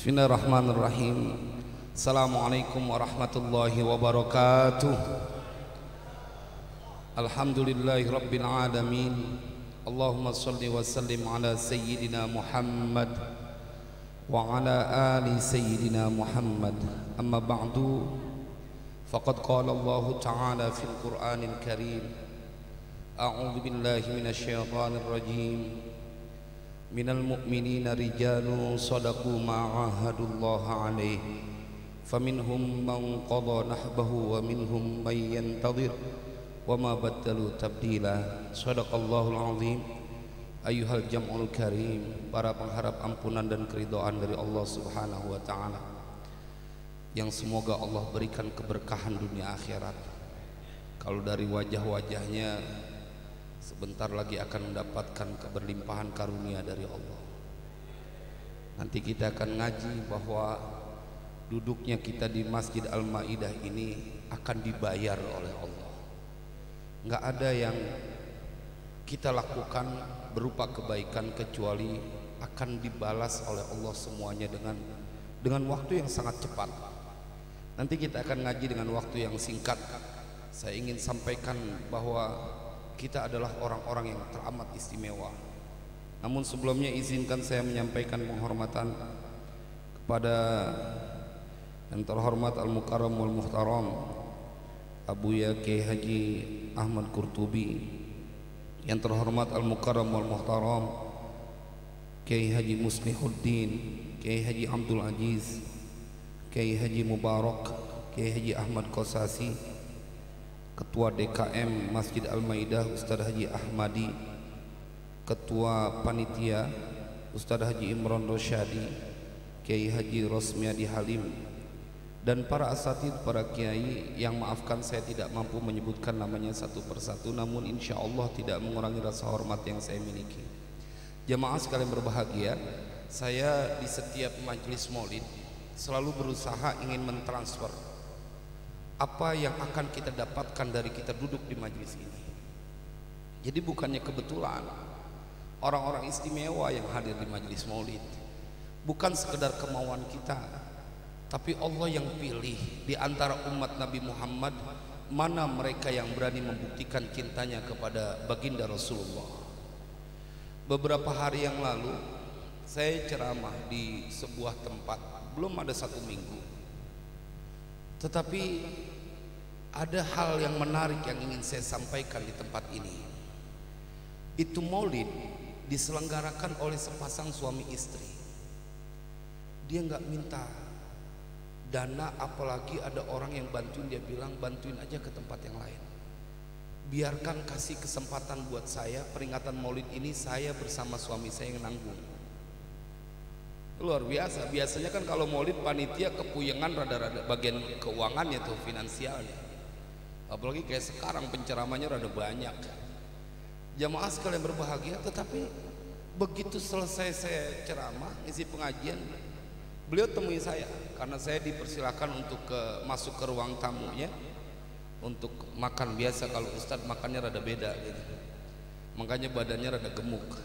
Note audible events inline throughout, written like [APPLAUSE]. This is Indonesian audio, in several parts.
Bismillahirrahmanirrahim. Assalamualaikum warahmatullahi wabarakatuh. Alhamdulillahi rabbil alamin. Allahumma salli wa sallim ala sayyidina Muhammad Wa ala ali sayyidina Muhammad. Amma ba'du. Faqad qala Allah ta'ala fil Qur'anil karim. A'udhu billahi minasyaitanir rajim من minal mu'minina rijalu sadaqu ma'ahadullah alaih faminhum man qada nahbahu wa minhum man yantadhir wa ma baddalu tabdila. Sadaqallahul azim. Ayuhal jam'ul karim. Para pengharap ampunan dan keridhaan dari Allah Subhanahu wa taala. Yang semoga Allah berikan keberkahan dunia akhirat. Kalau dari wajah-wajahnya sebentar lagi akan mendapatkan keberlimpahan karunia dari Allah. Nanti kita akan ngaji bahwa duduknya kita di Masjid Al-Maidah ini akan dibayar oleh Allah. Nggak ada yang kita lakukan berupa kebaikan kecuali akan dibalas oleh Allah semuanya dengan dengan waktu yang sangat cepat. Nanti kita akan ngaji dengan waktu yang singkat. Saya ingin sampaikan bahwa kita adalah orang-orang yang teramat istimewa. Namun sebelumnya izinkan saya menyampaikan penghormatan kepada yang terhormat Al-Mukarram wal Muhtaram Abu Ya Kiai Haji Ahmad Kurtubi yang terhormat Al-Mukarram wal Muhtaram Kiai Haji Muslihuddin Kiai Haji Abdul Aziz Kiai Haji Mubarak Kiai Haji Ahmad Kosasi Ketua DKM Masjid Al-Maidah Ustadz Haji Ahmadi Ketua Panitia Ustadz Haji Imron Rosyadi Kiai Haji Rosmiadi Halim dan para asatid, para kiai yang maafkan saya tidak mampu menyebutkan namanya satu persatu namun insya Allah tidak mengurangi rasa hormat yang saya miliki. Jamaah sekalian berbahagia saya di setiap majelis maulid selalu berusaha ingin mentransfer apa yang akan kita dapatkan dari kita duduk di majelis ini. Jadi bukannya kebetulan orang-orang istimewa yang hadir di majelis maulid. Bukan sekedar kemauan kita, tapi Allah yang pilih di antara umat Nabi Muhammad mana mereka yang berani membuktikan cintanya kepada baginda Rasulullah. Beberapa hari yang lalu saya ceramah di sebuah tempat, belum ada satu minggu. Tetapi ada hal yang menarik yang ingin saya sampaikan di tempat ini. Itu maulid diselenggarakan oleh sepasang suami istri. Dia nggak minta dana apalagi ada orang yang bantuin dia bilang bantuin aja ke tempat yang lain. Biarkan kasih kesempatan buat saya peringatan maulid ini saya bersama suami saya yang nanggung. Luar biasa. Biasanya kan kalau maulid panitia kepuyengan rada-rada bagian keuangannya tuh finansialnya apalagi kayak sekarang penceramanya rada banyak. Jamaah sekalian berbahagia tetapi begitu selesai saya ceramah isi pengajian beliau temui saya. Karena saya dipersilakan untuk ke, masuk ke ruang tamunya untuk makan biasa. Kalau ustadz makannya rada beda gitu. Makanya badannya rada gemuk.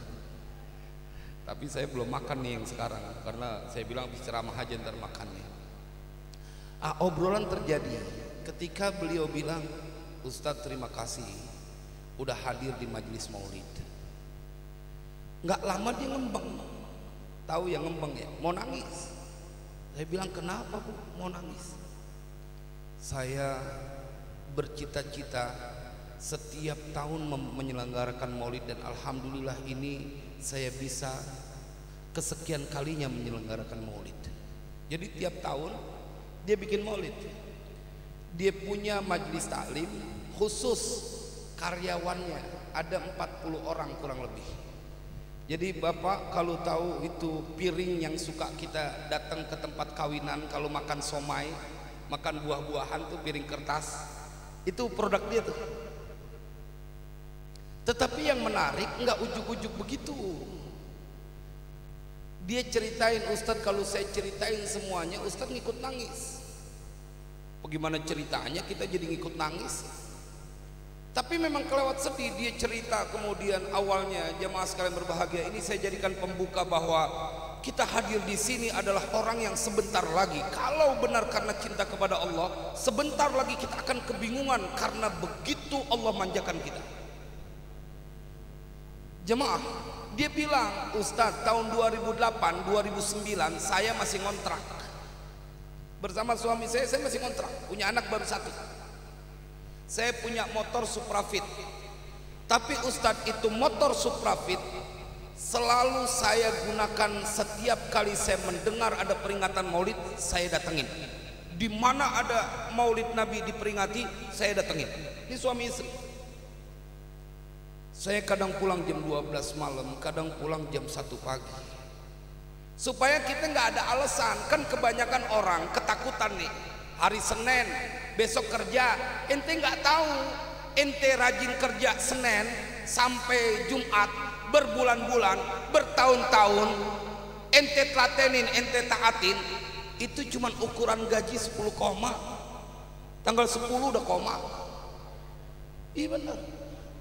Tapi saya belum makan nih yang sekarang karena saya bilang ceramah aja ntar makannya. Ah, obrolan terjadi ketika beliau bilang Ustadz terima kasih udah hadir di majelis maulid. Nggak lama dia ngembang. Tahu yang ngembang ya? Mau nangis. Saya bilang kenapa bu? Mau nangis. Saya bercita-cita setiap tahun menyelenggarakan maulid dan alhamdulillah ini saya bisa kesekian kalinya menyelenggarakan maulid. Jadi tiap tahun dia bikin maulid dia punya majlis taklim khusus karyawannya. Ada 40 orang kurang lebih. Jadi bapak kalau tahu itu piring yang suka kita datang ke tempat kawinan kalau makan somai makan buah-buahan tuh piring kertas itu produk dia tuh. Tetapi yang menarik nggak ujuk-ujuk begitu. Dia ceritain Ustadz kalau saya ceritain semuanya Ustadz ngikut nangis bagaimana ceritanya kita jadi ngikut nangis tapi memang kelewat sedih dia cerita kemudian awalnya jemaah sekalian berbahagia ini saya jadikan pembuka bahwa kita hadir di sini adalah orang yang sebentar lagi kalau benar karena cinta kepada Allah, sebentar lagi kita akan kebingungan karena begitu Allah manjakan kita. Jemaah, dia bilang, Ustadz tahun 2008, 2009 saya masih ngontrak. Bersama suami saya, saya masih ngontrak, punya anak baru satu. Saya punya motor Suprafit. Tapi Ustadz itu motor Suprafit selalu saya gunakan setiap kali saya mendengar ada peringatan maulid saya datengin. Di mana ada maulid nabi diperingati saya datengin. Ini suami istri. Saya kadang pulang jam 12 malam kadang pulang jam 1 pagi supaya kita nggak ada alasan kan kebanyakan orang ketakutan nih hari Senin besok kerja ente nggak tahu ente rajin kerja Senin sampai Jumat berbulan-bulan, bertahun-tahun, ente telatenin, ente taatin, itu cuma ukuran gaji 10 koma. Tanggal 10 udah koma. Iya benar.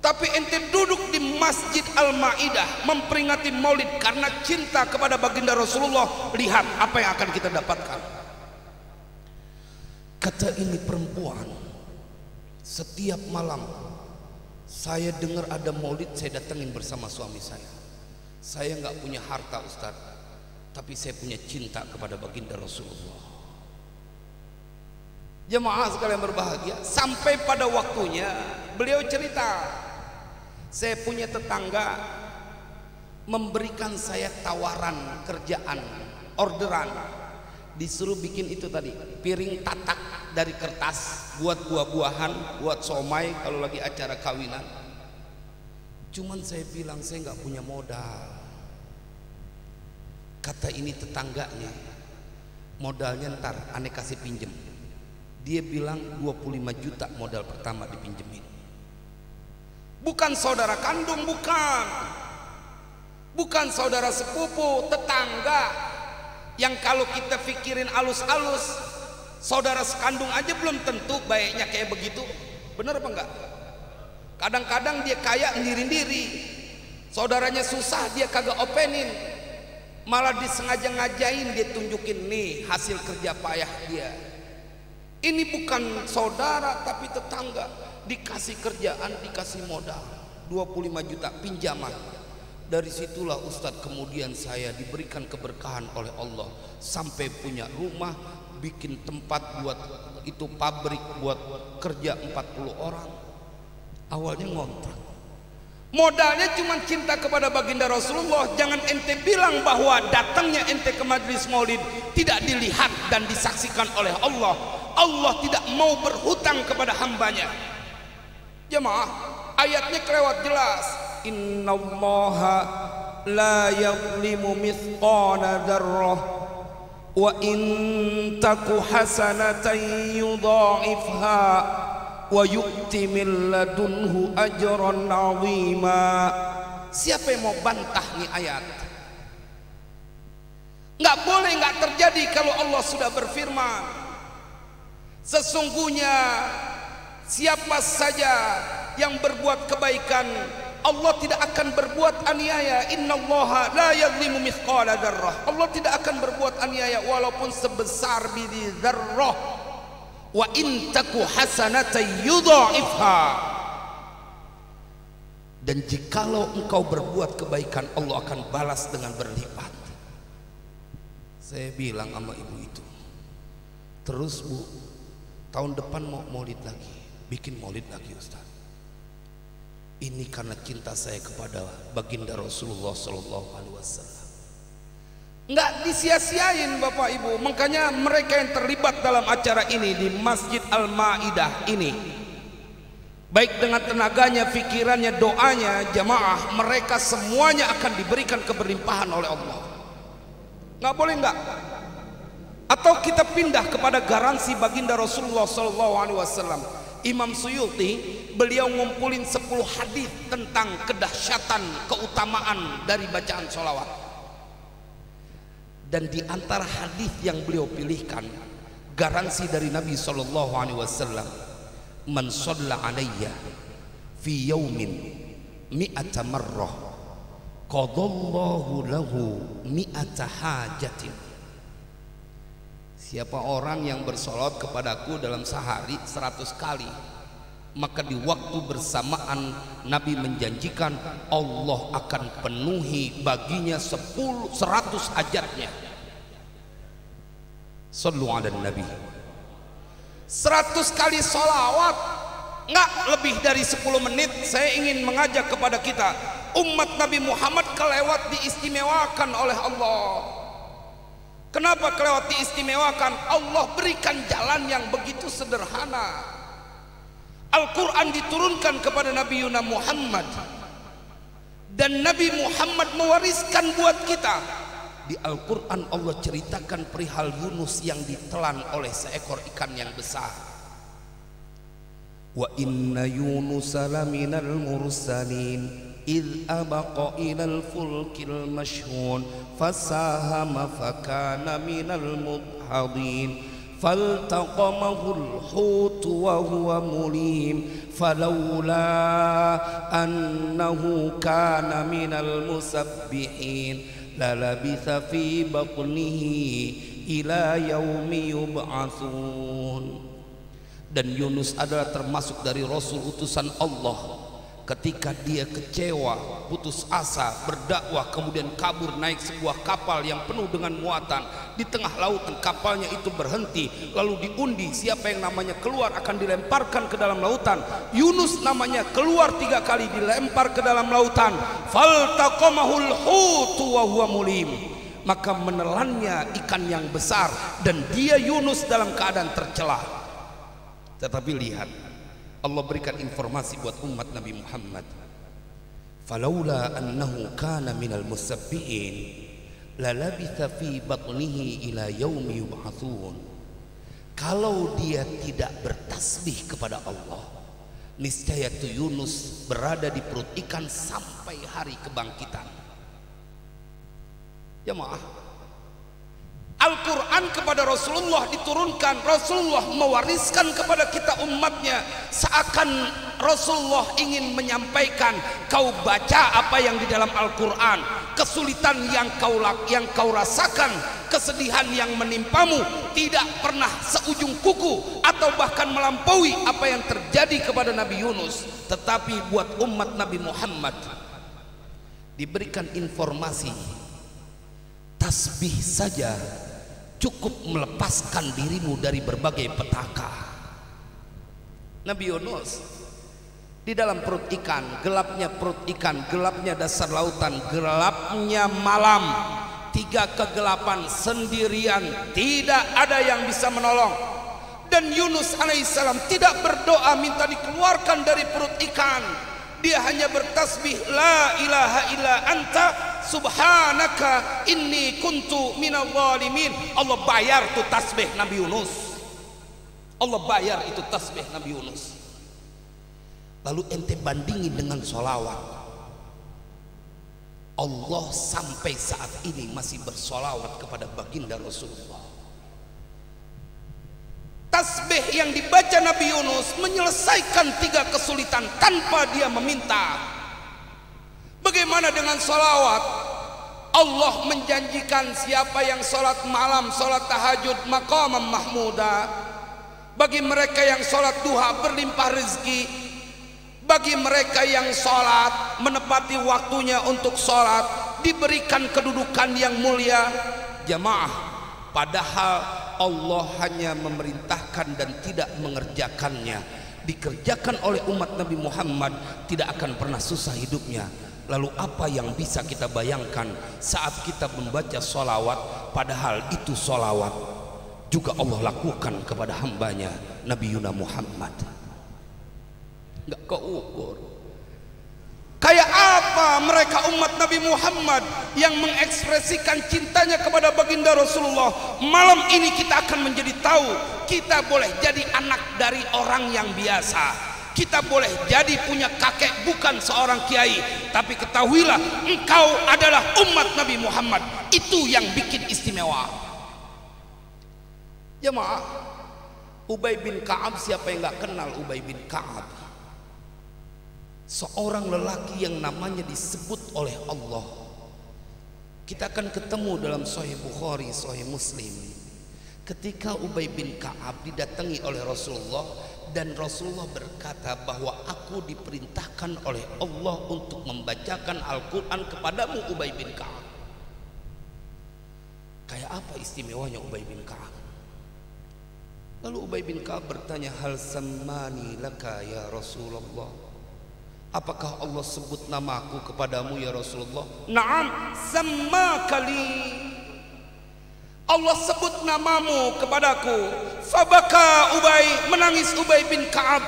Tapi ente duduk di Masjid Al-Maidah memperingati Maulid karena cinta kepada baginda Rasulullah. Lihat apa yang akan kita dapatkan. Kata ini perempuan setiap malam saya dengar ada maulid, saya datengin bersama suami saya. Saya nggak punya harta Ustaz, tapi saya punya cinta kepada baginda Rasulullah. Jemaah sekalian berbahagia, sampai pada waktunya beliau cerita, saya punya tetangga memberikan saya tawaran kerjaan, orderan, disuruh bikin itu tadi, piring tatak dari kertas buat buah-buahan buat somai kalau lagi acara kawinan. Cuman saya bilang saya nggak punya modal. Kata ini tetangganya modalnya ntar aneh kasih pinjem. Dia bilang 25 juta modal pertama dipinjemin bukan saudara kandung bukan. Bukan saudara sepupu tetangga. Yang kalau kita pikirin alus-alus saudara sekandung aja belum tentu baiknya kayak begitu. Bener apa enggak? Kadang-kadang dia kaya sendiri-sendiri. Saudaranya susah dia kagak openin. Malah disengaja ngajain dia tunjukin nih hasil kerja payah dia. Ini bukan saudara tapi tetangga dikasih kerjaan dikasih modal. 25 juta pinjaman. Dari situlah Ustadz kemudian saya diberikan keberkahan oleh Allah. Sampai punya rumah bikin tempat buat itu pabrik buat kerja 40 orang. Awalnya ngontrak. Modalnya cuma cinta kepada baginda Rasulullah. Jangan ente bilang bahwa datangnya ente ke majlis maulid tidak dilihat dan disaksikan oleh Allah. Allah tidak mau berhutang kepada hambanya jemaah ayatnya kelewat jelas. Innallaha la yadlimu mithqala dzarrah wa in taku hasanatan yudha'ifha wa yu'ti min ladunhu ajran 'azima. Siapa yang mau bantah nih ayat? Nggak boleh nggak terjadi kalau Allah sudah berfirman. Sesungguhnya siapa saja yang berbuat kebaikan Allah tidak akan berbuat aniaya. Innallaha la yadhlimu mithqala dzarrah. Allah tidak akan berbuat aniaya walaupun sebesar bidi dzarrah. Wa in taku hasanatan yudha'ifha. Dan jikalau engkau berbuat kebaikan Allah akan balas dengan berlipat. Saya bilang sama ibu itu terus bu tahun depan mau maulid lagi bikin maulid lagi Ustaz ini karena cinta saya kepada baginda Rasulullah Sallallahu Alaihi Wasallam. Nggak disia-siain Bapak Ibu. Makanya mereka yang terlibat dalam acara ini di Masjid Al-Maidah ini, baik dengan tenaganya, pikirannya, doanya, jamaah, mereka semuanya akan diberikan keberlimpahan oleh Allah. Nggak boleh nggak? Atau kita pindah kepada garansi baginda Rasulullah Sallallahu Alaihi Wasallam Imam Suyuti beliau ngumpulin 10 hadis tentang kedahsyatan keutamaan dari bacaan sholawat. Dan di antara hadis yang beliau pilihkan garansi dari Nabi Shallallahu Alaihi Wasallam man alayya fi yaumin mi'ata marrah qadallahu lahu mi'ata hajatin Siapa orang yang bersolat kepadaku dalam sehari seratus kali maka di waktu bersamaan Nabi menjanjikan Allah akan penuhi baginya sepuluh seratus hajatnya. Sallu ala Nabi. Seratus kali solawat nggak lebih dari 10 menit saya ingin mengajak kepada kita umat Nabi Muhammad kelewat diistimewakan oleh Allah kenapa kelewat diistimewakan? Allah berikan jalan yang begitu sederhana. Al-Quran diturunkan kepada Nabi Yuna Muhammad. Dan Nabi Muhammad mewariskan buat kita. Di Al-Quran Allah ceritakan perihal Yunus yang ditelan oleh seekor ikan yang besar. Wa inna Yunus laminal mursalin إذ أبق إلى الفلك المشحون فساهم فكان من المدحضين فالتقمه الحوت وهو مليم فلولا أنه كان من المسبحين للبث في بطنه إلى يوم يبعثون. Dan Yunus adalah termasuk dari Rasul utusan Allah. Ketika dia kecewa, putus asa, berdakwah, kemudian kabur naik sebuah kapal yang penuh dengan muatan. Di tengah lautan kapalnya itu berhenti, lalu diundi siapa yang namanya keluar akan dilemparkan ke dalam lautan. Yunus namanya keluar tiga kali dilempar ke dalam lautan. Faltaqamahul hutu wa mulim. Maka menelannya ikan yang besar dan dia Yunus dalam keadaan tercela. Tetapi lihat Allah berikan informasi buat umat Nabi Muhammad. Falaula annahu kana minal musabbihin lalabitha fi batnihi ila yaumi yub'atsun kalau dia tidak bertasbih kepada Allah niscaya tu Yunus berada di perut ikan sampai hari kebangkitan. Ya maaf Al-Quran kepada Rasulullah diturunkan Rasulullah mewariskan kepada kita umatnya seakan Rasulullah ingin menyampaikan kau baca apa yang di dalam Al-Quran kesulitan yang kau yang kau rasakan kesedihan yang menimpamu tidak pernah seujung kuku atau bahkan melampaui apa yang terjadi kepada Nabi Yunus. Tetapi buat umat Nabi Muhammad diberikan informasi tasbih saja cukup melepaskan dirimu dari berbagai petaka. Nabi Yunus di dalam perut ikan gelapnya perut ikan gelapnya dasar lautan gelapnya malam tiga kegelapan sendirian tidak ada yang bisa menolong. Dan Yunus alaihissalam tidak berdoa minta dikeluarkan dari perut ikan dia hanya bertasbih la ilaha illa anta subhanaka inni kuntu minal zalimin. Allah bayar tuh tasbih Nabi Yunus. Allah bayar itu tasbih Nabi Yunus. Lalu ente bandingin dengan solawat Allah sampai saat ini masih bersolawat kepada baginda Rasulullah tasbih yang dibaca Nabi Yunus menyelesaikan tiga kesulitan tanpa dia meminta. Bagaimana dengan solawat Allah menjanjikan siapa yang sholat malam sholat tahajud maqamam mahmuda. Bagi mereka yang sholat duha berlimpah rezeki. Bagi mereka yang sholat menepati waktunya untuk sholat diberikan kedudukan yang mulia. Jamaah padahal Allah hanya memerintahkan dan tidak mengerjakannya. Dikerjakan oleh umat Nabi Muhammad tidak akan pernah susah hidupnya. Lalu apa yang bisa kita bayangkan saat kita membaca solawat padahal itu solawat juga Allah lakukan kepada hambanya Nabi Yuna Muhammad. Nggak keukur Kayak apa mereka umat Nabi Muhammad yang mengekspresikan cintanya kepada baginda Rasulullah. Malam ini kita akan menjadi tahu kita boleh jadi anak dari orang yang biasa. Kita boleh jadi punya kakek bukan seorang kiai, tapi ketahuilah engkau adalah umat Nabi Muhammad. Itu yang bikin istimewa. Jemaah, ya, Ubay bin Ka'ab siapa yang nggak kenal Ubay bin Ka'ab? Seorang lelaki yang namanya disebut oleh Allah. Kita akan ketemu dalam Sahih Bukhari, Sahih Muslim. Ketika Ubay bin Ka'ab didatangi oleh Rasulullah dan Rasulullah berkata bahwa aku diperintahkan oleh Allah untuk membacakan Al-Quran kepadamu Ubay bin Ka'ab. Kayak apa istimewanya Ubay bin Ka'ab? Lalu Ubay bin Ka'ab bertanya hal samani laka ya Rasulullah Apakah Allah sebut namaku kepadamu ya Rasulullah? Naam, sama kali. Allah sebut namamu kepadaku. Fabaka Ubay, menangis Ubay bin Ka'ab.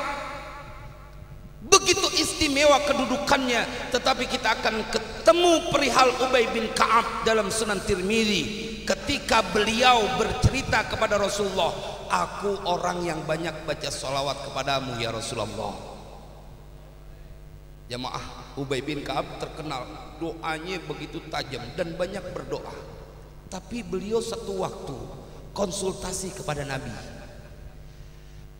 Begitu istimewa kedudukannya, tetapi kita akan ketemu perihal Ubay bin Ka'ab dalam Sunan Tirmidzi ketika beliau bercerita kepada Rasulullah, "Aku orang yang banyak baca salawat kepadamu ya Rasulullah." Jamaah Ubay bin Kaab terkenal doanya begitu tajam dan banyak berdoa. Tapi beliau satu waktu konsultasi kepada Nabi.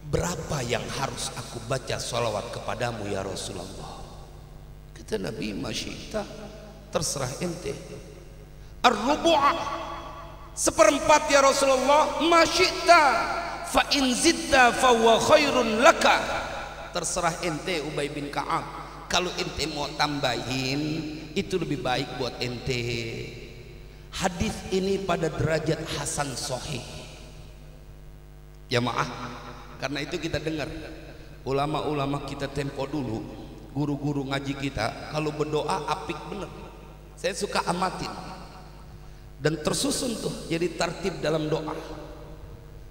Berapa yang harus aku baca salawat kepadamu ya Rasulullah? Kata Nabi, masyita terserah ente. Ar-rubu'ah seperempat ya Rasulullah, masyita fa in zitta khairun laka. Terserah ente Ubay bin Ka'ab kalau ente mau tambahin itu lebih baik buat ente. Hadis ini pada derajat hasan sohih. Ya maaf karena itu kita dengar. Ulama-ulama kita tempo dulu guru-guru ngaji kita kalau berdoa apik bener. Saya suka amatin dan tersusun tuh jadi tertib dalam doa.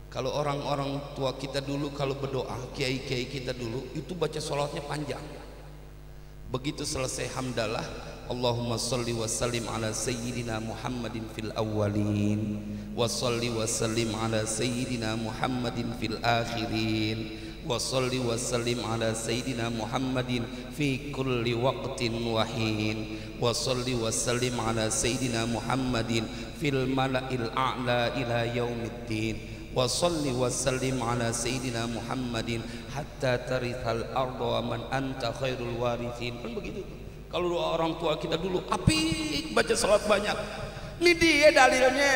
Kalau orang-orang tua kita dulu kalau berdoa kiai-kiai kita dulu itu baca sholatnya panjang Begitu selesai hamdalah Allahumma salli wa sallim ala sayyidina Muhammadin fil awwalin wa salli wa sallim ala sayyidina Muhammadin fil akhirin wa salli wa sallim ala sayyidina Muhammadin fi kulli waqtin wahin wa salli wa sallim ala sayyidina Muhammadin fil mala'il a'la ila yaumiddin wa salli wa sallim ala sayyidina Muhammadin hatta tarithal arda wa man anta khairul warithin. Kan begitu? Kalau orang tua kita dulu api baca salat banyak. Ini dia dalilnya.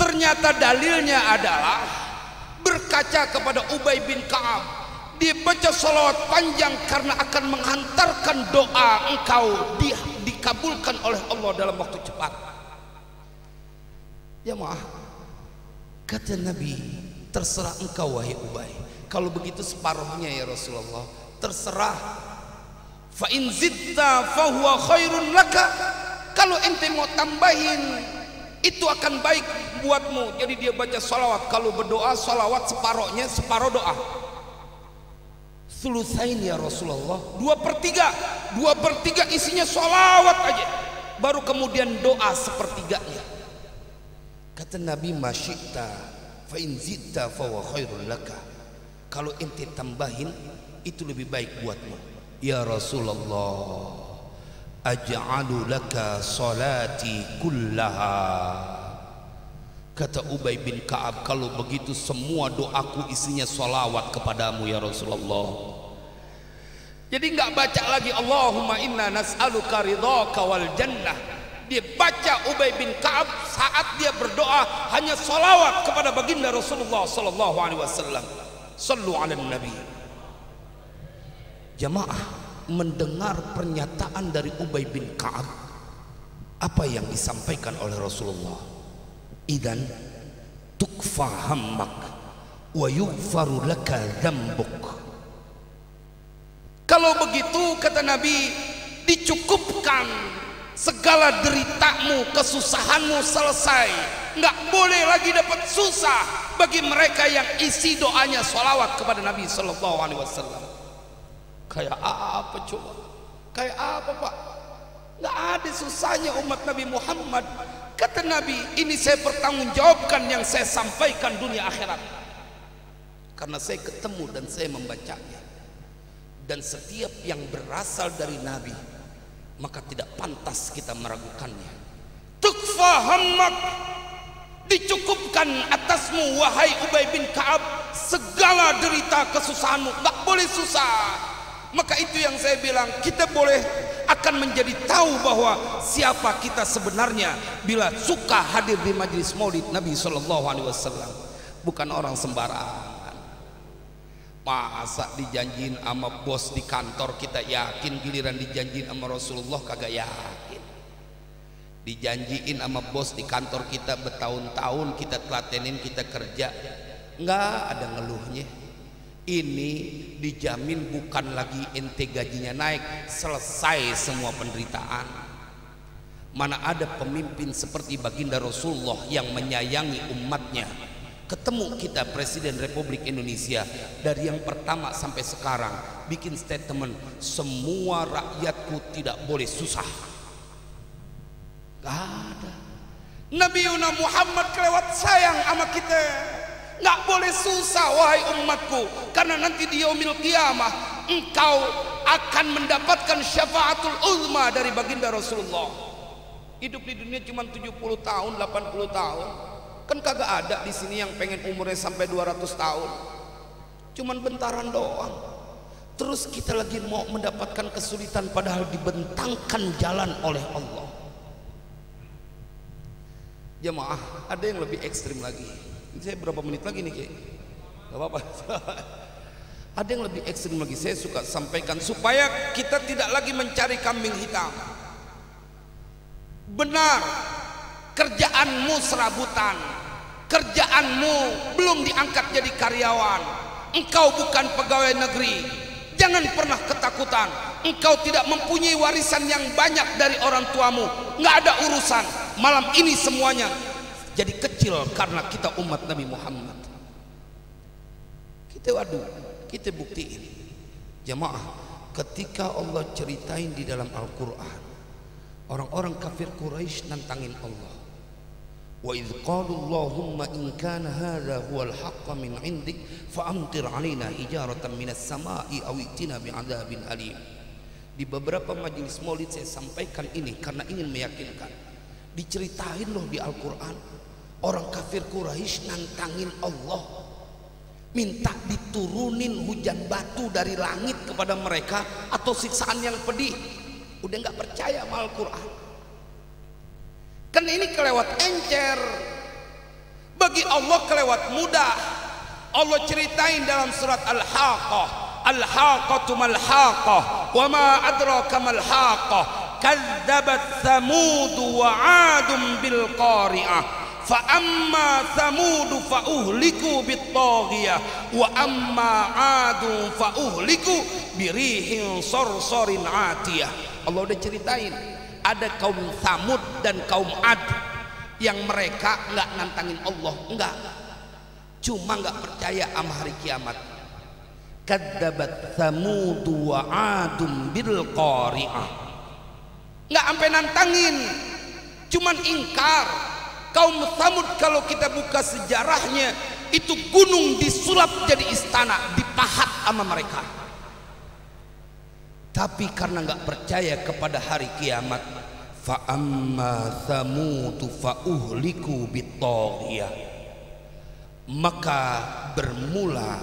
Ternyata dalilnya adalah berkaca kepada Ubay bin Ka'ab. Dia baca salawat panjang karena akan menghantarkan doa engkau di, dikabulkan oleh Allah dalam waktu cepat. Ya maaf Kata Nabi, terserah engkau wahai Ubay. Kalau begitu separuhnya ya Rasulullah, terserah. Fa in fa huwa khairun laka. Kalau ente mau tambahin, itu akan baik buatmu. Jadi dia baca salawat. Kalau berdoa salawat separohnya separoh doa. Sulusain ya Rasulullah. Dua per tiga. Dua per tiga isinya salawat aja. Baru kemudian doa sepertiganya. Kata Nabi masyita fa in fa khairul laka. Kalau ente tambahin itu lebih baik buatmu. Ya Rasulullah, aj'alu laka salati kullaha. Kata Ubay bin Ka'ab kalau begitu semua doaku isinya salawat kepadamu ya Rasulullah. Jadi enggak baca lagi Allahumma inna nas'aluka ridhaka wal jannah dia baca Ubay bin Kaab saat dia berdoa hanya salawat kepada baginda Rasulullah sallallahu alaihi wasallam. Sallu ala Nabi. Jamaah mendengar pernyataan dari Ubay bin Kaab apa yang disampaikan oleh Rasulullah. Idan tukfa hammak wa yughfaru laka dzambuk. Kalau begitu kata Nabi dicukupkan segala deritamu kesusahanmu selesai. Nggak boleh lagi dapat susah bagi mereka yang isi doanya sholawat kepada Nabi Shallallahu Alaihi Wasallam. Kayak apa coba? Kayak apa pak? Nggak ada susahnya umat Nabi Muhammad. Kata Nabi ini saya pertanggungjawabkan yang saya sampaikan dunia akhirat. Karena saya ketemu dan saya membacanya. Dan setiap yang berasal dari Nabi maka tidak pantas kita meragukannya tukfa hammak dicukupkan atasmu wahai Ubay bin Ka'ab segala derita kesusahanmu tak boleh susah Maka itu yang saya bilang, kita boleh akan menjadi tahu bahwa siapa kita sebenarnya bila suka hadir di majlis Maulid Nabi Shallallahu alaihi wasallam. Bukan orang sembarangan. Masa dijanjiin sama bos di kantor kita yakin giliran dijanjiin sama Rasulullah kagak yakin. Dijanjiin sama bos di kantor kita bertahun-tahun kita telatenin kita kerja nggak ada ngeluhnya. Ini dijamin bukan lagi ente gajinya naik selesai semua penderitaan. Mana ada pemimpin seperti baginda Rasulullah yang menyayangi umatnya ketemu kita Presiden Republik Indonesia dari yang pertama sampai sekarang. Bikin statement semua rakyatku tidak boleh susah. Gak ada. Nabi Muhammad kelewat sayang sama kita. Nggak boleh susah wahai umatku. Karena nanti di yaumil kiamah engkau akan mendapatkan syafaatul uzma dari baginda Rasulullah. Hidup di dunia cuma 70 tahun 80 tahun kan kagak ada di sini yang pengen umurnya sampai 200 tahun cuman bentaran doang terus kita lagi mau mendapatkan kesulitan padahal dibentangkan jalan oleh Allah jemaah ada yang lebih ekstrim lagi saya berapa menit lagi nih Ki? Gak apa-apa. [LAUGHS] Ada yang lebih ekstrim lagi saya suka sampaikan supaya kita tidak lagi mencari kambing hitam. Benar, kerjaanmu serabutan, kerjaanmu belum diangkat jadi karyawan. Engkau bukan pegawai negeri. Jangan pernah ketakutan. Engkau tidak mempunyai warisan yang banyak dari orang tuamu. Nggak ada urusan. Malam ini semuanya jadi kecil karena kita umat Nabi Muhammad kita waduh kita buktiin jamaah ketika Allah ceritain di dalam Al-Quran orang-orang kafir Quraisy nantangin Allah wa idh qalu Allahumma in kana hadha huwal haqqa min indik fa'amtir alaina hijaratan minas sama'i aw itina di beberapa majelis maulid saya sampaikan ini karena ingin meyakinkan. Diceritain loh di Al-Quran orang kafir Quraisy nantangin Allah minta diturunin hujan batu dari langit kepada mereka atau siksaan yang pedih. Udah nggak percaya sama Al-Quran kan ini kelewat encer. Bagi Allah kelewat mudah. Allah ceritain dalam surat Al-Haqqah. Al-Haqqatu mal-Haqqah. Wa ma adraka mal-Haqqah. Kadzabat Thamud wa 'adun bil qari'ah. Fa amma thamud fa uhliku bitaghiyah wa amma adu fa uhliku birihin sorsorin atiyah Allah udah ceritain ada kaum Samud dan kaum Ad yang mereka nggak nantangin Allah. Enggak cuma nggak percaya sama hari kiamat. Kadzabat Samud wa adum bil qari'ah. Nggak sampai nantangin. Cuman ingkar. Kaum Samud kalau kita buka sejarahnya itu gunung disulap jadi istana dipahat sama mereka. Tapi karena nggak percaya kepada hari kiamat fa amma thamudu fa uhliku maka bermula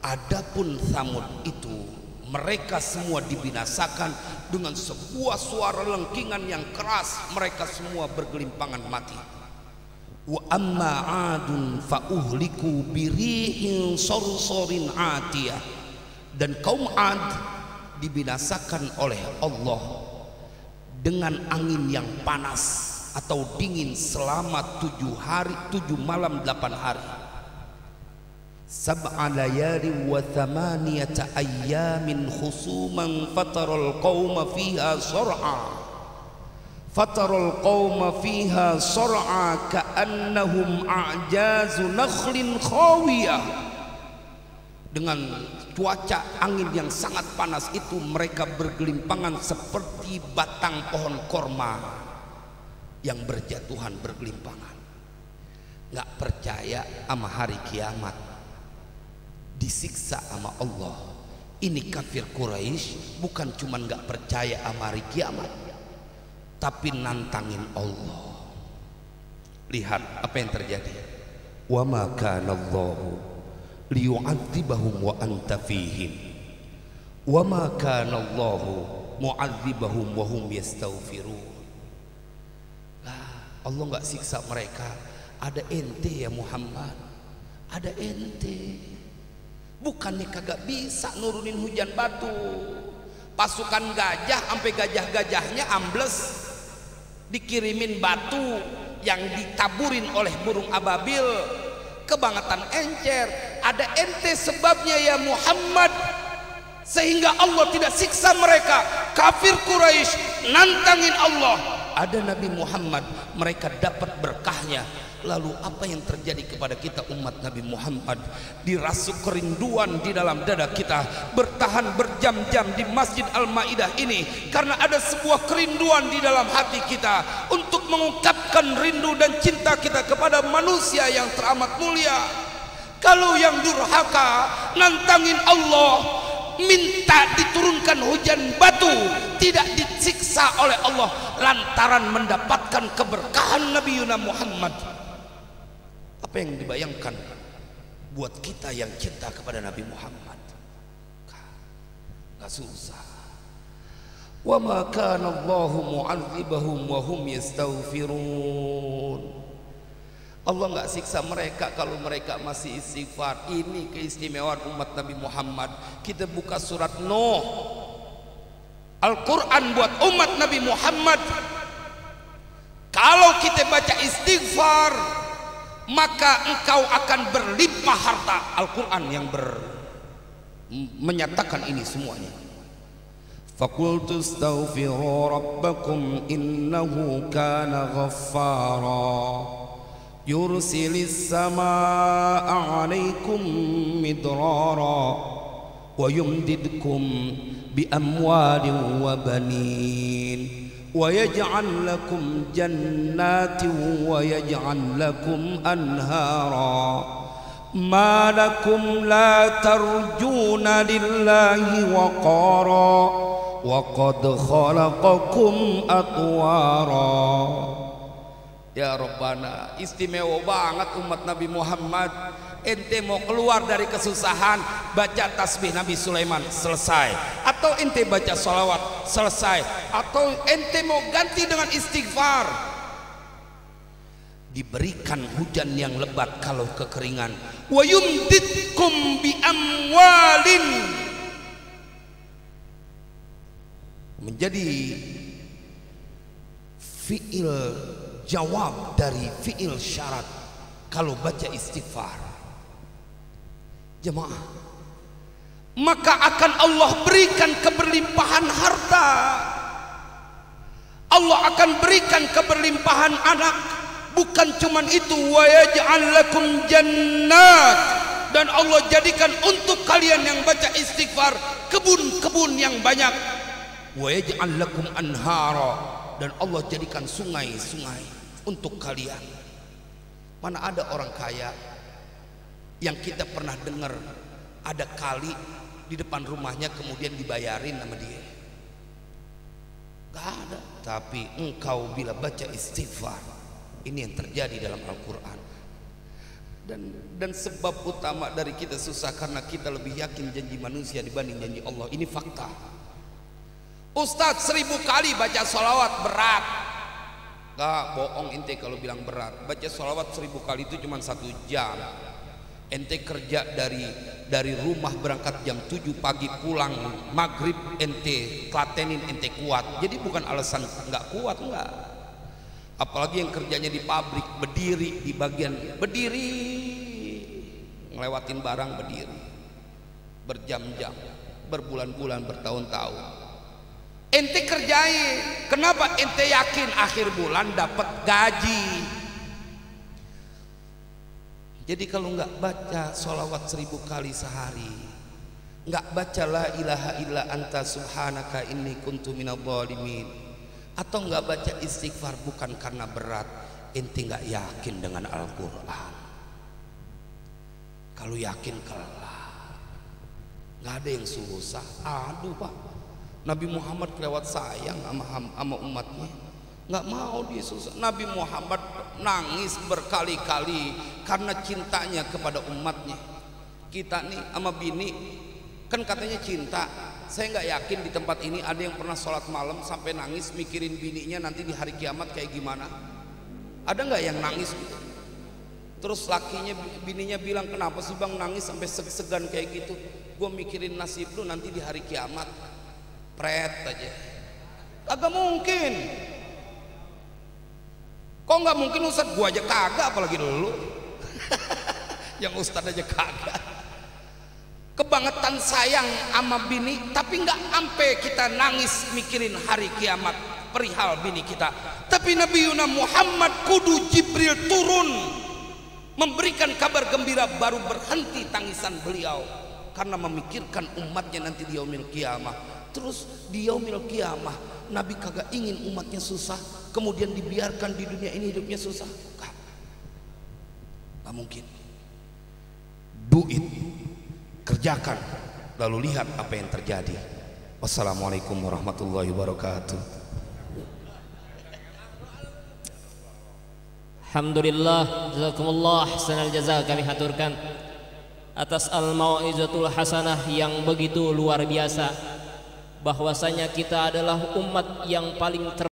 adapun Samud itu mereka semua dibinasakan dengan sebuah suara lengkingan yang keras mereka semua bergelimpangan mati. Wa amma adun fa uhliku birihin sorsorin atiyah. Dan kaum ad dibinasakan oleh Allah dengan angin yang panas atau dingin selama tujuh hari tujuh malam delapan hari. Sab'a layali wa thamaniyata ayyamin khusuman fataral qawma fiha sur'a fatarul qauma fiha sar'a ka'annahum a'jazu nakhlin khawiyah. Dengan cuaca angin yang sangat panas itu mereka bergelimpangan seperti batang pohon korma yang berjatuhan bergelimpangan. Nggak percaya sama hari kiamat. Disiksa sama Allah. Ini kafir Quraisy bukan cuma nggak percaya sama hari kiamat tapi nantangin Allah. Lihat apa yang terjadi. Wa ma liyu'adzibahum wa anta fihim. Wa ma kana Allahu mu'adzibahum wa hum yastaghfirun. Lah Allah nggak siksa mereka. Ada ente ya Muhammad. Ada ente. Bukannya kagak bisa nurunin hujan batu. Pasukan gajah sampai gajah-gajahnya ambles. Dikirimin batu yang ditaburin oleh burung ababil kebangetan encer. Ada ente sebabnya ya Muhammad. Sehingga Allah tidak siksa mereka. Kafir Quraisy nantangin Allah. Ada Nabi Muhammad mereka dapat berkahnya Lalu apa yang terjadi kepada kita umat Nabi Muhammad? Dirasuk kerinduan di dalam dada kita Bertahan berjam-jam di Masjid Al-Ma'idah ini Karena ada sebuah kerinduan di dalam hati kita Untuk mengungkapkan rindu dan cinta kita kepada manusia yang teramat mulia. Kalau yang durhaka nantangin Allah minta diturunkan hujan batu tidak disiksa oleh Allah lantaran mendapatkan keberkahan Nabi Yuna Muhammad apa yang dibayangkan buat kita yang cinta kepada Nabi Muhammad? Gak susah. Wa ma kana Allahu mu'adzibahum wa hum yastaghfirun. Allah nggak siksa mereka kalau mereka masih istighfar. Ini keistimewaan umat Nabi Muhammad. Kita buka surat Nuh. Al-Quran buat umat Nabi Muhammad. Kalau kita baca istighfar, maka engkau akan berlimpah harta. Al-Quran yang ber, menyatakan ini semuanya. Innahu kana ghaffara. Yursilis samaa alaikum midrara wa yumdidkum bi amwalin wa banin ويجعل لكم جنات ويجعل لكم أنهارا ما لكم لا ترجون لله وقارا وقد خلقكم أطوارا Ya Rabbana istimewa banget umat Nabi Muhammad ente mau keluar dari kesusahan baca tasbih Nabi Sulaiman selesai atau ente baca salawat selesai. Atau ente mau ganti dengan istighfar. Diberikan hujan yang lebat kalau kekeringan. Wa yumditkum bi amwalin. Menjadi fiil jawab dari fiil syarat kalau baca istighfar. Jemaah. Maka akan Allah berikan keberlimpahan harta. Allah akan berikan keberlimpahan anak. Bukan cuma itu wa yaj'al lakum jannat dan Allah jadikan untuk kalian yang baca istighfar kebun-kebun yang banyak. Wa yaj'al lakum anhara dan Allah jadikan sungai-sungai untuk kalian. Mana ada orang kaya yang kita pernah dengar ada kali di depan rumahnya kemudian dibayarin sama dia. Gak ada. Tapi engkau bila baca istighfar ini yang terjadi dalam Al-Quran. Dan dan sebab utama dari kita susah karena kita lebih yakin janji manusia dibanding janji Allah. Ini fakta. Ustadz seribu kali baca sholawat berat. Gak bohong ente kalau bilang berat. Baca sholawat seribu kali itu cuma satu jam. Ente kerja dari dari rumah berangkat jam 7 pagi pulang maghrib ente klatenin ente kuat. Jadi bukan alasan nggak kuat nggak. Apalagi yang kerjanya di pabrik berdiri di bagian berdiri. Ngelewatin barang berdiri. Berjam-jam berbulan-bulan bertahun-tahun. Ente kerjain. Kenapa ente yakin akhir bulan dapat gaji jadi kalau nggak baca sholawat seribu kali sehari, nggak baca la ilaha illa anta subhanaka inni kuntu minal zalimin, atau nggak baca istighfar bukan karena berat, inti nggak yakin dengan Al-Quran. Kalau yakin kalah, nggak ada yang susah. Aduh pak, Nabi Muhammad kelewat sayang sama, sama umatnya nggak mau dia susah. Nabi Muhammad nangis berkali-kali karena cintanya kepada umatnya. Kita nih sama bini kan katanya cinta. Saya nggak yakin di tempat ini ada yang pernah sholat malam sampai nangis mikirin bininya nanti di hari kiamat kayak gimana. Ada nggak yang nangis gitu? Terus lakinya bininya bilang kenapa sih bang nangis sampai seg-segan kayak gitu? Gue mikirin nasib lu nanti di hari kiamat. Pret aja. Agak mungkin kok nggak mungkin Ustadz? Gua aja kagak apalagi dulu [LAUGHS] yang Ustadz aja kagak. Kebangetan sayang sama bini tapi nggak ampe kita nangis mikirin hari kiamat perihal bini kita. Tapi Nabi Yuna Muhammad kudu Jibril turun memberikan kabar gembira baru berhenti tangisan beliau. Karena memikirkan umatnya nanti di yaumil kiamah. Terus di yaumil kiamah Nabi kagak ingin umatnya susah kemudian dibiarkan di dunia ini hidupnya susah? Gak, mungkin. Do it kerjakan lalu lihat apa yang terjadi. Wassalamualaikum warahmatullahi wabarakatuh. Alhamdulillah jazakumullah sanal jaza kami haturkan atas al mau'izatul hasanah yang begitu luar biasa. Bahwasanya kita adalah umat yang paling ter